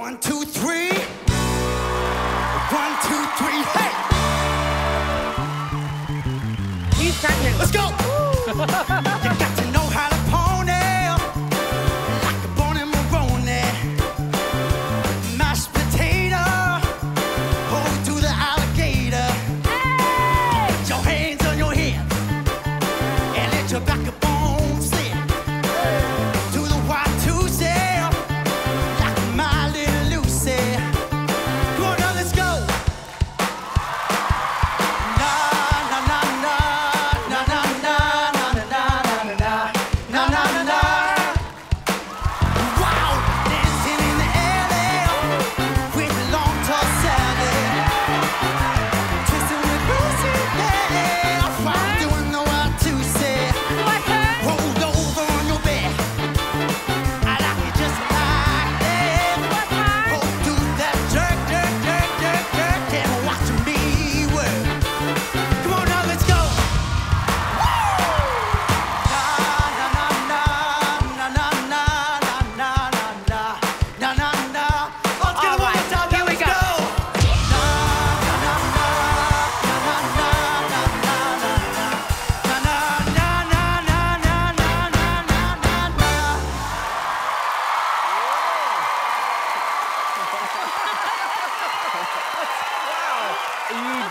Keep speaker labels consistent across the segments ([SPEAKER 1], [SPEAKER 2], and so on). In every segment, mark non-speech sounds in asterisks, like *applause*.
[SPEAKER 1] One, two, three. One, two, three. Hey,
[SPEAKER 2] sang it.
[SPEAKER 1] let's go. *laughs*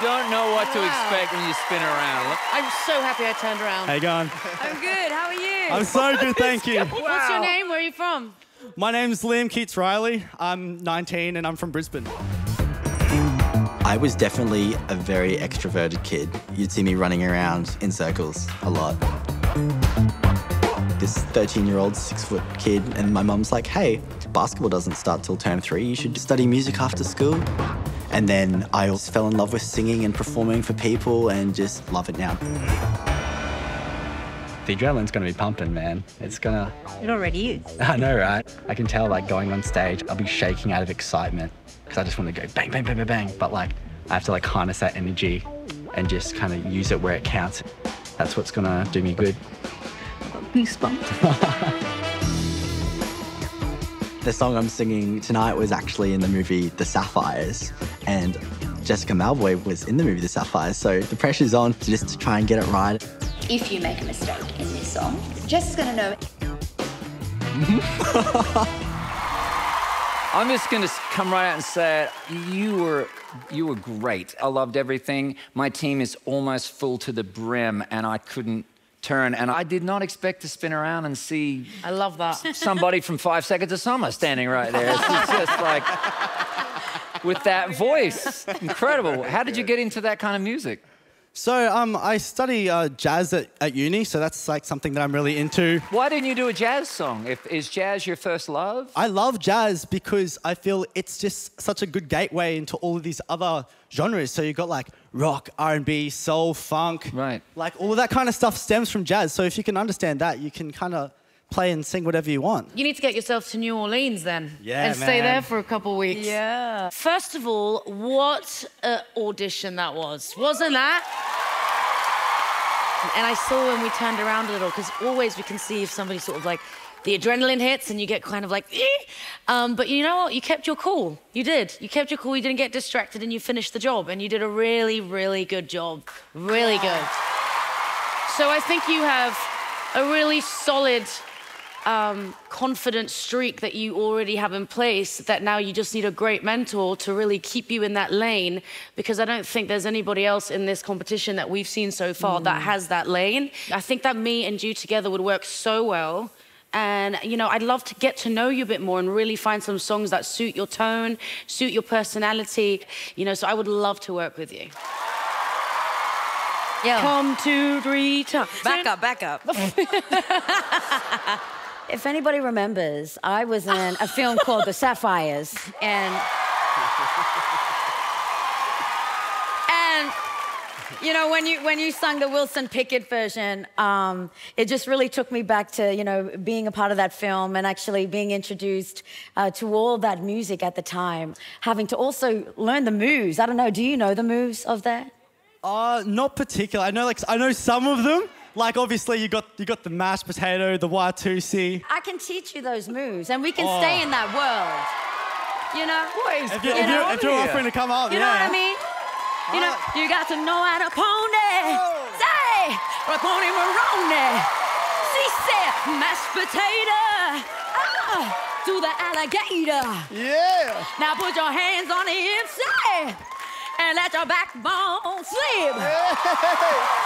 [SPEAKER 3] don't know what to expect when you spin around. Look,
[SPEAKER 2] I'm so happy I turned around.
[SPEAKER 4] How you going?
[SPEAKER 2] I'm good. How are you? *laughs*
[SPEAKER 4] I'm so good, thank you.
[SPEAKER 2] What's your name? Where are you from?
[SPEAKER 4] My name's Liam Keates-Ryley. I'm 19 and I'm from Brisbane.
[SPEAKER 5] I was definitely a very extroverted kid. You'd see me running around in circles a lot. This 13 year old, six foot kid, and my mum's like, hey, basketball doesn't start till term three. You should study music after school. And then I also fell in love with singing and performing for people and just love it now.
[SPEAKER 6] The adrenaline's gonna be pumping, man. It's gonna.
[SPEAKER 7] It already is. *laughs*
[SPEAKER 6] I know, right? I can tell, like, going on stage, I'll be shaking out of excitement because I just want to go bang, bang, bang, bang, bang. But, like, I have to, like, harness that energy and just kind of use it where it counts. That's what's gonna do me good.
[SPEAKER 7] Goosebumps. *laughs*
[SPEAKER 5] The song I'm singing tonight was actually in the movie The Sapphires, and Jessica Mauboy was in the movie The Sapphires, so the pressure's on to just to try and get it right.
[SPEAKER 7] if you make a mistake in this song, Jess is going to know *laughs*
[SPEAKER 3] I'm just going to come right out and say it. You were, you were great. I loved everything. My team is almost full to the brim, and I couldn't turn. And I did not expect to spin around and see
[SPEAKER 2] I love that.
[SPEAKER 3] somebody from Five Seconds of Summer standing right there. It's just like with that voice, incredible. How did you get into that kind of music?
[SPEAKER 4] So um, I study uh, jazz at, at uni, so that's like something that I'm really into.
[SPEAKER 3] Why didn't you do a jazz song? If, is jazz your first love?
[SPEAKER 4] I love jazz because I feel it's just such a good gateway into all of these other genres. So you've got like rock, R&B, soul, funk.
[SPEAKER 3] Right.
[SPEAKER 4] Like all of that kind of stuff stems from jazz. So if you can understand that, you can kind of play and sing whatever you want.
[SPEAKER 2] You need to get yourself to New Orleans then.
[SPEAKER 4] Yeah,
[SPEAKER 2] And stay there for a couple weeks.
[SPEAKER 7] Yeah.
[SPEAKER 2] First of all, what an audition that was. Wasn't that? And I saw when we turned around a little, because always we can see if somebody sort of like the adrenaline hits and you get kind of like, eh. um, but you know what? You kept your cool. You did. You kept your cool. You didn't get distracted and you finished the job. And you did a really, really good job. Really good. So I think you have a really solid um, confident streak that you already have in place that now you just need a great mentor to really keep you in that lane because I don't think there's anybody else in this competition that we've seen so far that has that lane. I think that me and you together would work so well. And, you know, I'd love to get to know you a bit more and really find some songs that suit your tone, suit your personality, you know, so I would love to work with you.
[SPEAKER 7] Yeah.
[SPEAKER 2] Come two, three, times.
[SPEAKER 8] Back up, back up. *laughs*
[SPEAKER 7] If anybody remembers, I was in a film called The Sapphires, and and you know when you when you sung the Wilson Pickett version, um, it just really took me back to you know being a part of that film and actually being introduced uh, to all that music at the time, having to also learn the moves. I don't know. Do you know the moves of that?
[SPEAKER 4] Uh, not particular. I know like I know some of them. Like obviously you got you got the mashed potato, the Y2C.
[SPEAKER 7] I can teach you those moves, and we can stay in that world. You know?
[SPEAKER 3] What is
[SPEAKER 4] If, you,
[SPEAKER 3] going
[SPEAKER 4] if, you,
[SPEAKER 3] on
[SPEAKER 4] if you're offering to come up,
[SPEAKER 7] You know
[SPEAKER 4] yeah.
[SPEAKER 7] what I mean? You know, you got to know how to pony. Say, Raponi Maroni. She said, mashed potato. Ah, to the alligator.
[SPEAKER 4] Yeah.
[SPEAKER 7] Now put your hands on the inside and let your backbone slip.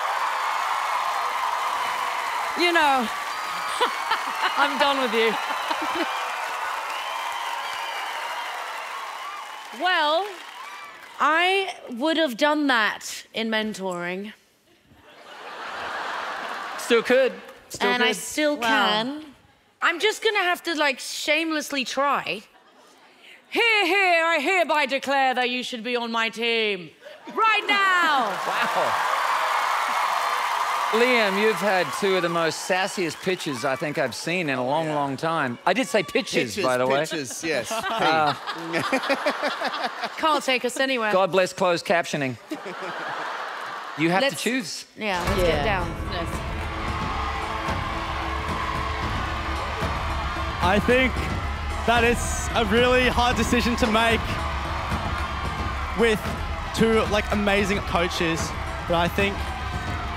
[SPEAKER 7] You know, *laughs* I'm
[SPEAKER 3] done with you.
[SPEAKER 2] Well, I would have done that in mentoring,
[SPEAKER 3] Still could. Still
[SPEAKER 2] and
[SPEAKER 3] could.
[SPEAKER 2] I still
[SPEAKER 7] Wow.
[SPEAKER 2] can. I'm just gonna have to like shamelessly try. Here, here, I hereby declare that you should be on my team right now.
[SPEAKER 3] Wow. Liam, you've had two of the most sassiest pitches I think I've seen in a long, long time. I did say pitches, by the way.
[SPEAKER 8] Pitches, yes. *laughs*
[SPEAKER 2] Uh, Can't take us anywhere.
[SPEAKER 3] God bless closed captioning. You have
[SPEAKER 2] Let's-
[SPEAKER 3] to choose.
[SPEAKER 2] Yeah, let's get down.
[SPEAKER 4] I think that it's a really hard decision to make with two like amazing coaches. But I think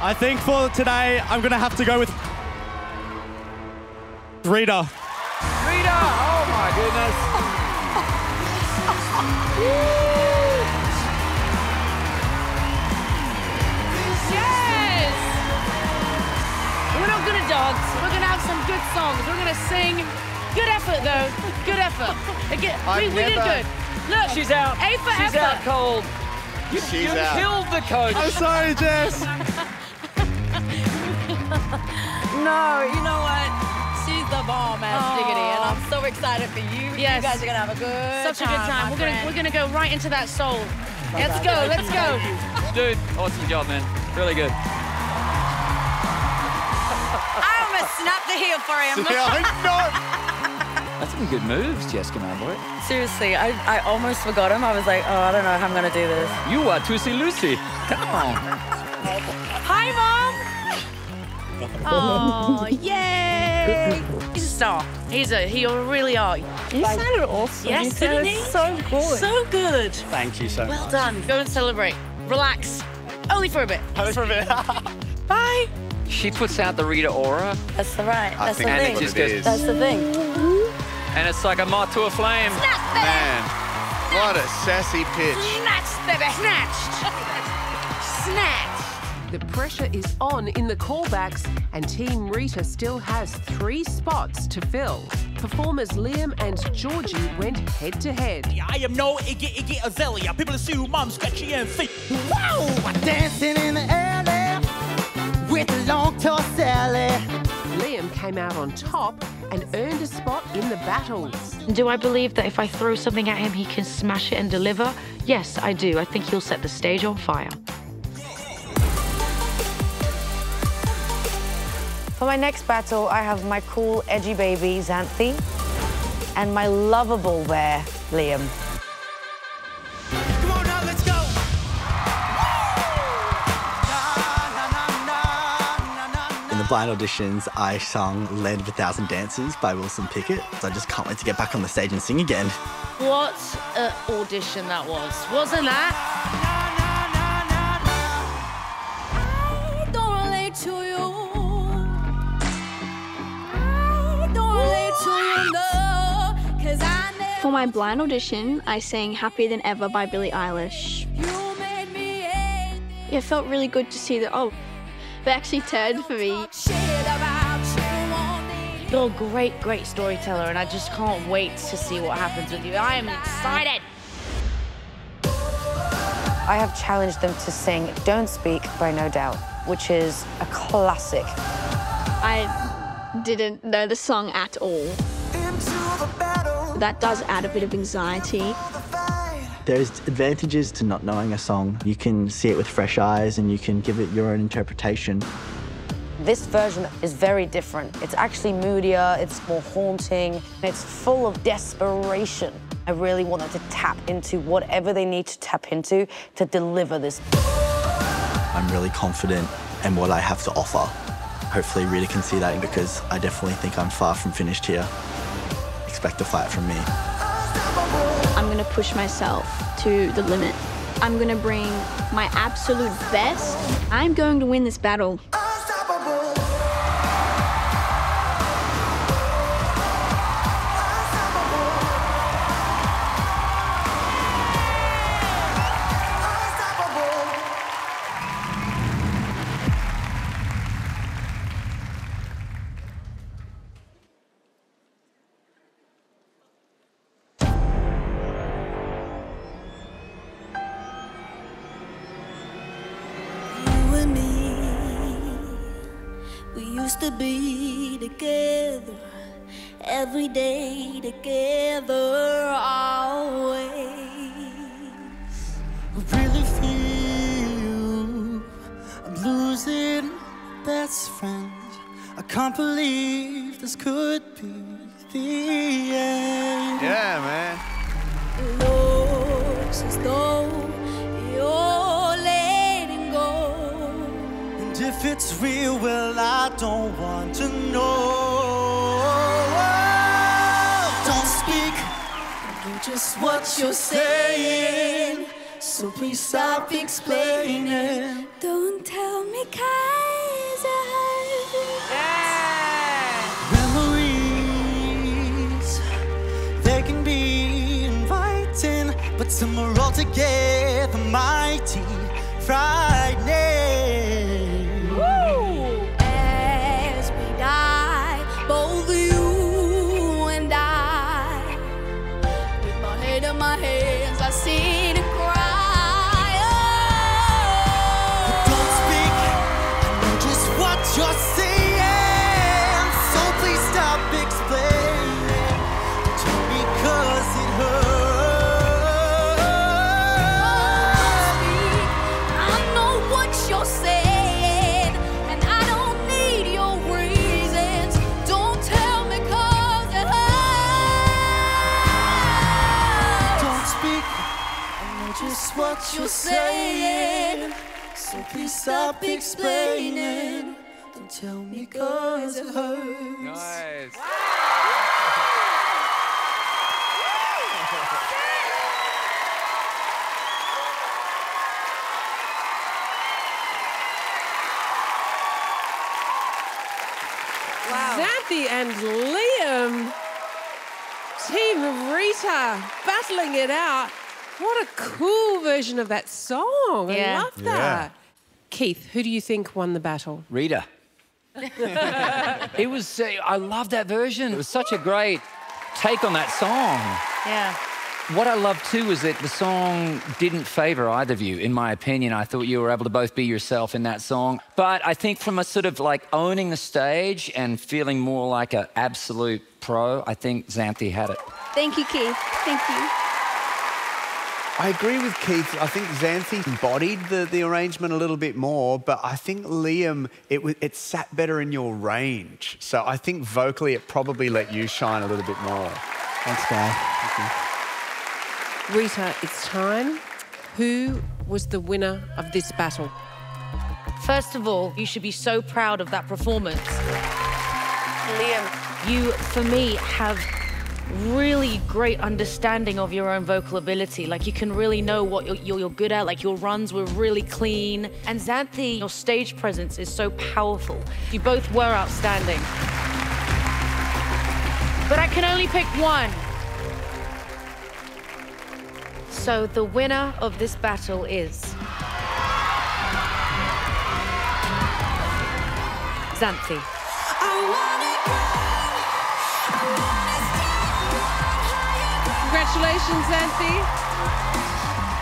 [SPEAKER 4] I think for today I'm gonna have to go with Rita.
[SPEAKER 3] Rita! Oh my goodness.
[SPEAKER 2] Yes! We're not gonna dance. We're gonna have some good songs. We're gonna sing. Good effort, though. Good effort. Again, we,
[SPEAKER 8] I've
[SPEAKER 2] we did good. Look,
[SPEAKER 3] She's out.
[SPEAKER 2] A for
[SPEAKER 3] She's
[SPEAKER 2] effort.
[SPEAKER 3] out cold. You,
[SPEAKER 8] She's
[SPEAKER 3] you
[SPEAKER 8] out.
[SPEAKER 3] killed the coach.
[SPEAKER 4] I'm sorry, Jess. *laughs*
[SPEAKER 7] no, you know what? She's the bomb, ass diggity, and I'm so excited for you.
[SPEAKER 2] Yes.
[SPEAKER 7] You guys are gonna have a good
[SPEAKER 2] Such a good time. We're gonna we're gonna go right into that soul. Let's go. Let's go.
[SPEAKER 3] Dude, awesome job, man. Really good.
[SPEAKER 7] I almost snapped the heel for him.
[SPEAKER 8] yeah, I know.
[SPEAKER 3] That's some good moves, Jessica Mauboy.
[SPEAKER 7] Seriously, I, I almost forgot him. I was like, oh, I don't know how I'm gonna do this.
[SPEAKER 3] You are Tussy Lucy. Come on.
[SPEAKER 2] Hi, mom. Oh, *laughs* yay! He's a star. He's a he really are.
[SPEAKER 9] You sounded awesome.
[SPEAKER 2] Yes,
[SPEAKER 9] you sounded
[SPEAKER 2] didn't he?
[SPEAKER 9] so good.
[SPEAKER 2] So good.
[SPEAKER 4] Thank you so
[SPEAKER 2] Well
[SPEAKER 4] much.
[SPEAKER 2] done. Go and celebrate. Relax. Only for a bit.
[SPEAKER 4] Only for a bit. *laughs*
[SPEAKER 2] Bye.
[SPEAKER 3] She puts out the Rita aura,
[SPEAKER 7] That's the right. That's the thing.
[SPEAKER 3] it
[SPEAKER 8] what
[SPEAKER 3] just goes.
[SPEAKER 7] That's the thing.
[SPEAKER 3] and it's like a moth to a flame.
[SPEAKER 8] Man, what a sassy pitch.
[SPEAKER 2] Snatched, baby. Snatched. *laughs* Snatched.
[SPEAKER 10] The pressure is on in the callbacks, and Team Rita still has three spots to fill. Performers Liam and Georgie went head to head.
[SPEAKER 11] I am no Iggy Iggy Azalea. People assume I'm sketchy and fake.
[SPEAKER 1] Wow, dancing in the alley with a long tall Sally.
[SPEAKER 10] Liam came out on top and earned a spot in the battles.
[SPEAKER 2] Do I believe that if I throw something at him, he can smash it and deliver? Yes, I do. I think he'll set the stage on fire. For my next battle, I have my cool, edgy baby, Xanthi, and my lovable bear, Liam.
[SPEAKER 1] Come on now, let's go. Na, na, na, na, na, na,
[SPEAKER 5] In the blind auditions, I sung Land of a Thousand Dances by Wilson Pickett. So I just can't wait to get back on the stage and sing again.
[SPEAKER 2] What an audition that was. Wasn't that?
[SPEAKER 9] For my blind audition, I sang Happier Than Ever by Billie Eilish.
[SPEAKER 7] you made me hate
[SPEAKER 9] It felt really good to see that, oh, they actually turned for me.
[SPEAKER 7] shit about you on the
[SPEAKER 2] You're a great, great storyteller, and I just can't wait to see what happens with you. I am excited. I have challenged them to sing Don't Speak by No Doubt, which is a classic.
[SPEAKER 9] I didn't know the song at all.
[SPEAKER 1] Into the battle.
[SPEAKER 9] That does add a bit of anxiety.
[SPEAKER 5] There's advantages to not knowing a song. You can see it with fresh eyes and you can give it your own interpretation.
[SPEAKER 2] This version is very different. It's actually moodier, it's more haunting, it's full of desperation. I really want them to tap into whatever they need to tap into to deliver this.
[SPEAKER 5] I'm really confident in what I have to offer. Hopefully Rita can see that because I definitely think I'm far from finished here. Expect a fight from me.
[SPEAKER 9] I'm gonna push myself to the limit. I'm gonna bring my absolute best. I'm going to win this battle.
[SPEAKER 1] Used to be together every day together, always. I really feel I'm losing best friend. I can't believe this could be the end.
[SPEAKER 8] Yeah, man.
[SPEAKER 1] It's real, well, I don't want to know. Don't speak, do just what you're saying. So please stop explaining. Don't tell me, Kaiser. I Memories they can be inviting, but some are altogether mighty frightening. You're saying. So please stop explaining. Don't tell me 'cause it hurts.
[SPEAKER 3] Nice.
[SPEAKER 10] Xanthi and Liam. Team Rita battling it out. What a cool version of that song.
[SPEAKER 2] Yeah.
[SPEAKER 10] I love that. Keith, who do you think won the battle?
[SPEAKER 3] Rita. *laughs* it was, uh, I love that version. It was such a great take on that song.
[SPEAKER 2] Yeah.
[SPEAKER 3] What I love too is that the song didn't favor either of you, in my opinion. I thought you were able to both be yourself in that song. But I think from a sort of like owning the stage and feeling more like an absolute pro, I think Xanthi had it.
[SPEAKER 9] Thank you, Keith. Thank you.
[SPEAKER 8] I agree with Keith. I think Xanthi embodied the, the arrangement a little bit more, but I think Liam, it, it sat better in your range. So I think vocally it probably let you shine a little bit more.
[SPEAKER 5] Thanks, Guy.
[SPEAKER 10] Rita, it's time. Who was the winner of this battle?
[SPEAKER 2] First of all, you should be so proud of that performance. Liam, you, for me, have really great understanding of your own vocal ability. Like you can really know what you're, you're, good at. Like your runs were really clean. And Xanthi, your stage presence is so powerful. You both were outstanding. But I can only pick one. So the winner of this battle is Xanthi.
[SPEAKER 10] Congratulations, Xanthi.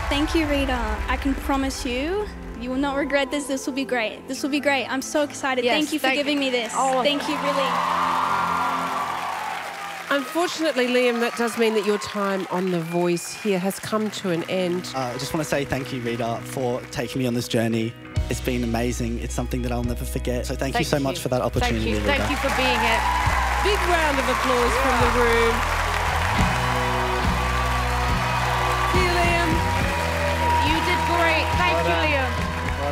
[SPEAKER 9] Thank you, Rita. I can promise you, you will not regret this. This will be great. This will be great. I'm so excited.
[SPEAKER 2] Yes,
[SPEAKER 9] thank you for
[SPEAKER 2] thank-
[SPEAKER 9] giving me this. Thank you, really.
[SPEAKER 10] Unfortunately, Liam, that does mean that your time on The Voice here has come to an end.
[SPEAKER 4] Uh, I just want to say thank you, Rita, for taking me on this journey. It's been amazing. It's something that I'll never forget. So thank, you so much for that opportunity,
[SPEAKER 2] Thank you.
[SPEAKER 4] Rita.
[SPEAKER 2] Thank you for being here.
[SPEAKER 10] Big round of applause from the room.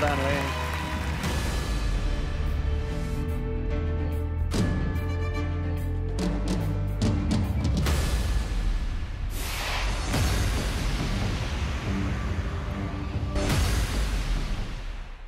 [SPEAKER 10] See you,